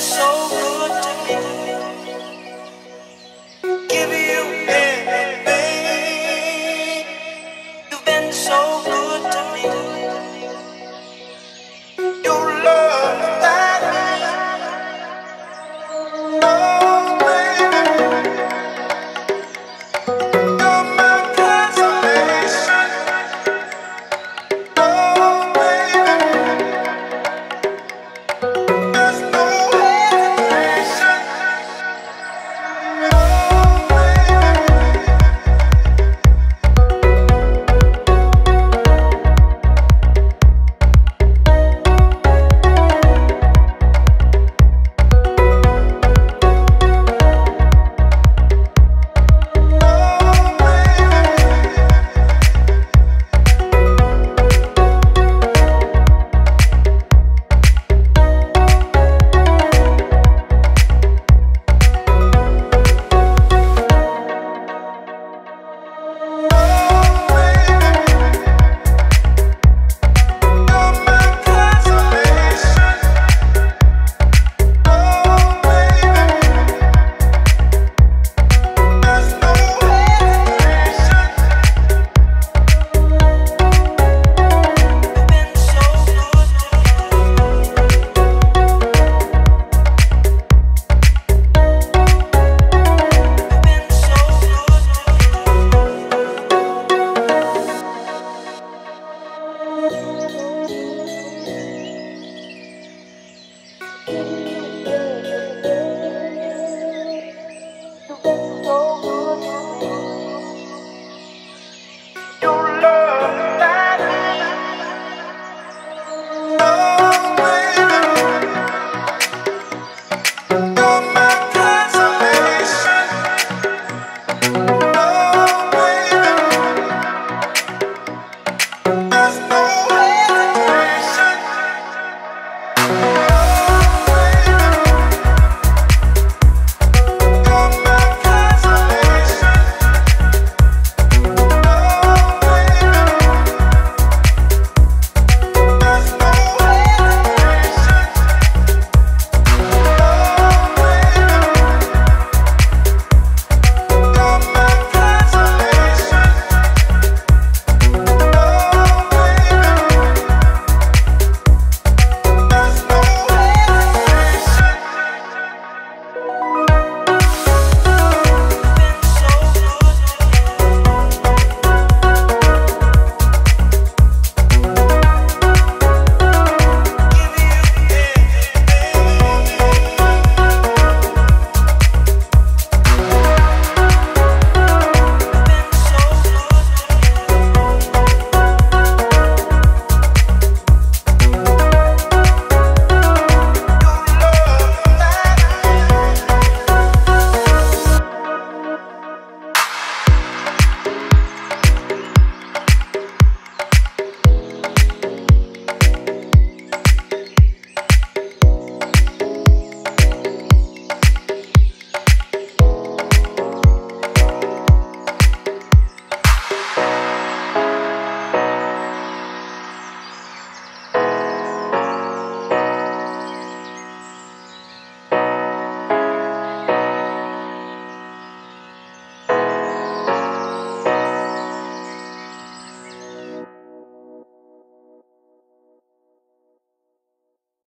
so good to me.